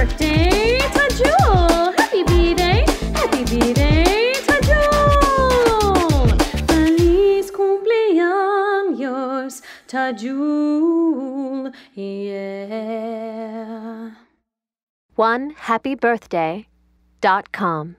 birthday to Jewel. Happy birthday, happy birthday to Jewel. Feliz cumpleaños to Jewel, yeah. One happy birthday dot com.